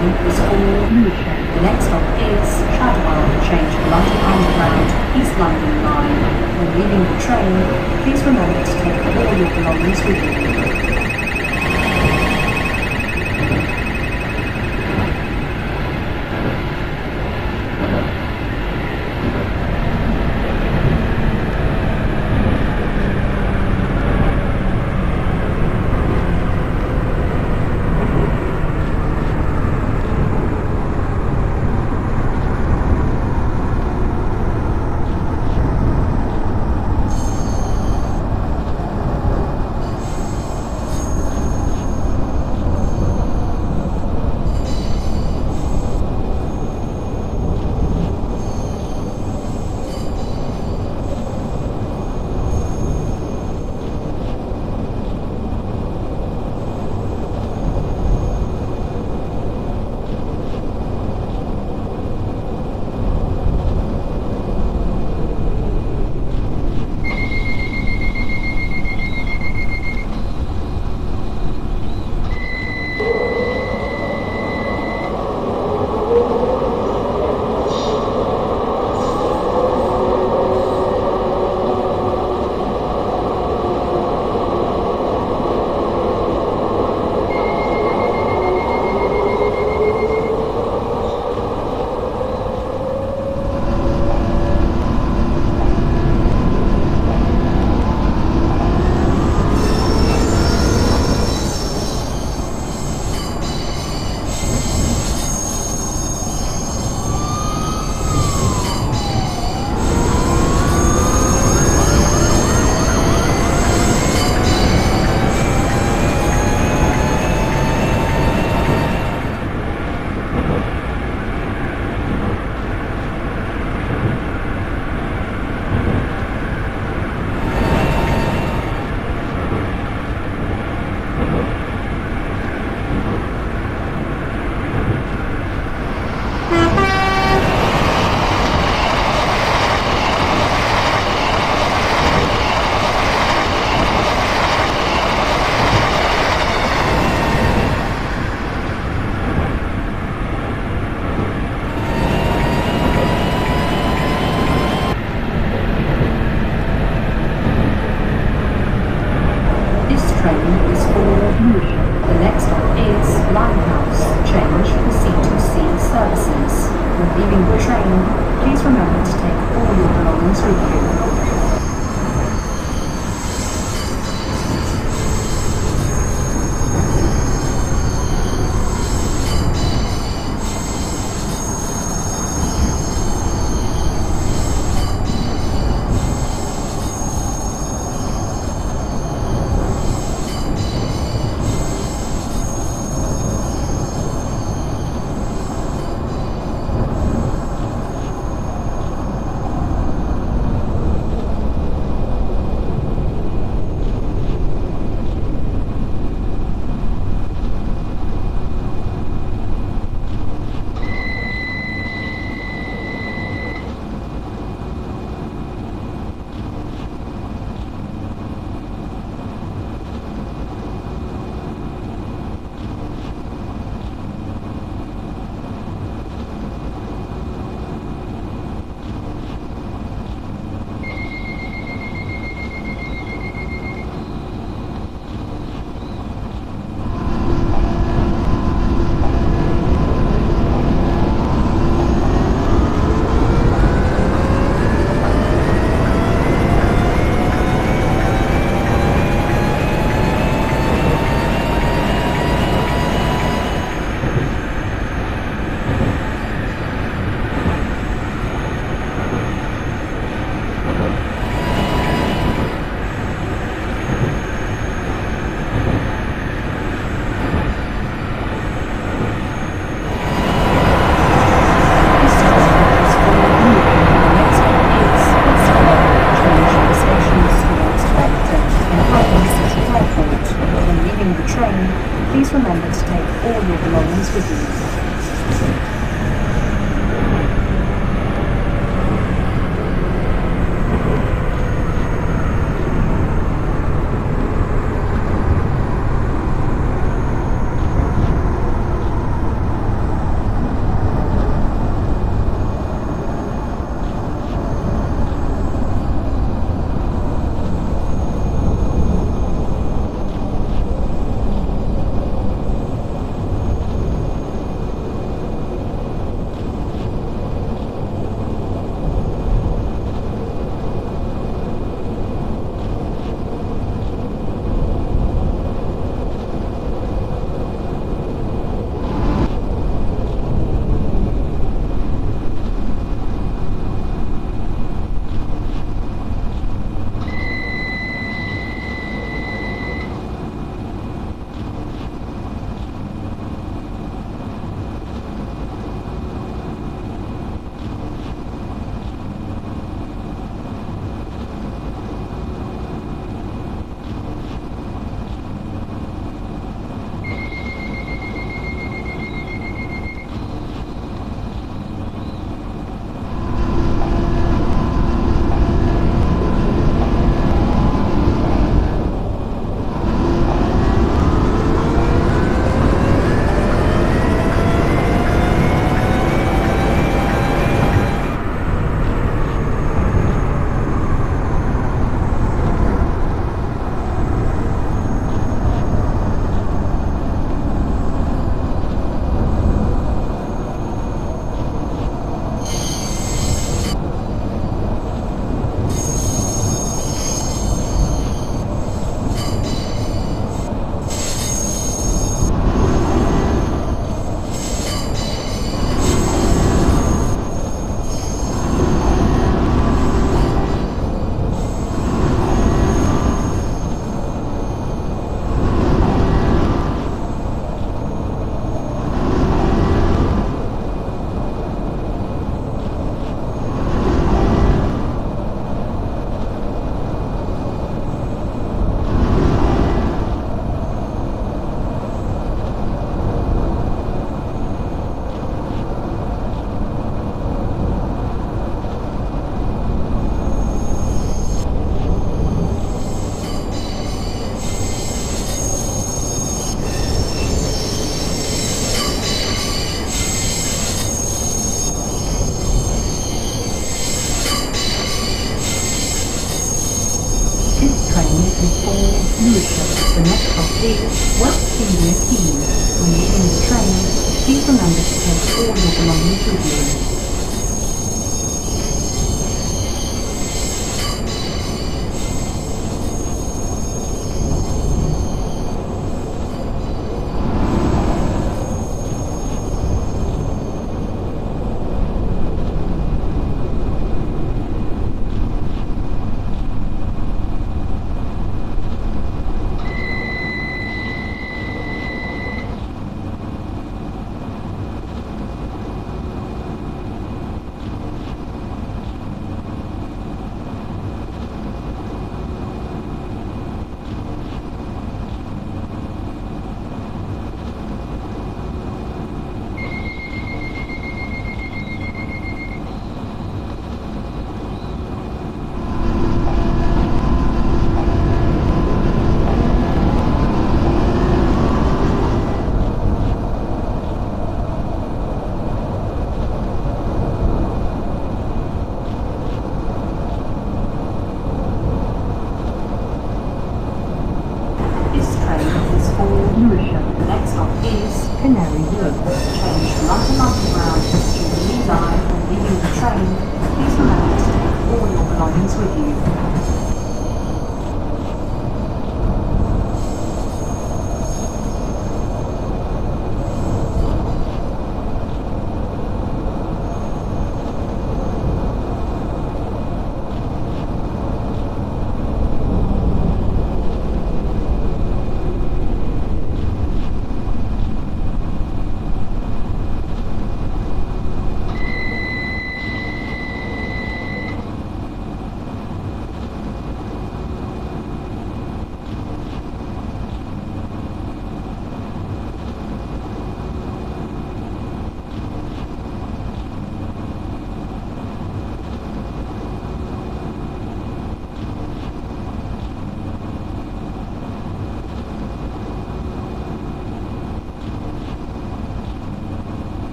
is. The next stop is Shadwell. Change London Underground, East London Line. When leaving the train, please remember to take all your belongings with you.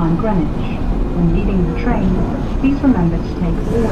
on Greenwich. When leaving the train, please remember to take all